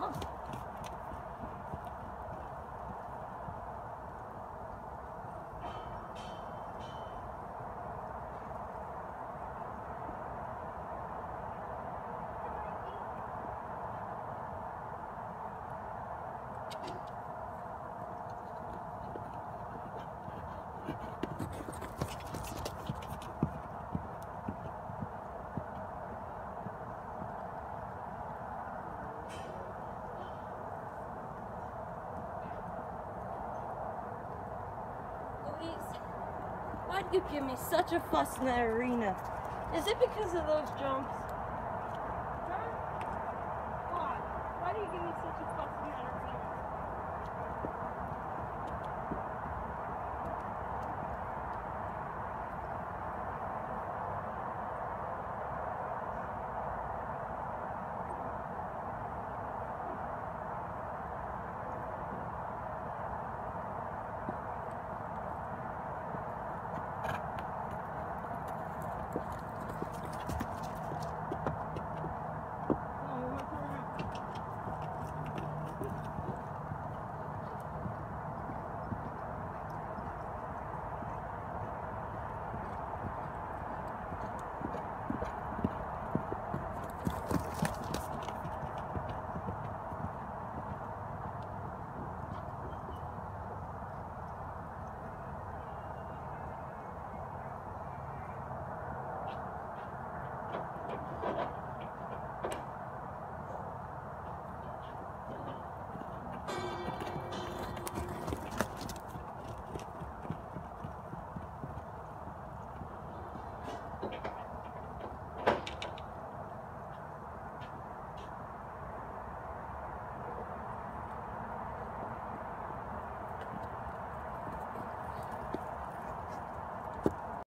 Come you give me such a fuss in that arena? Is it because of those jumps?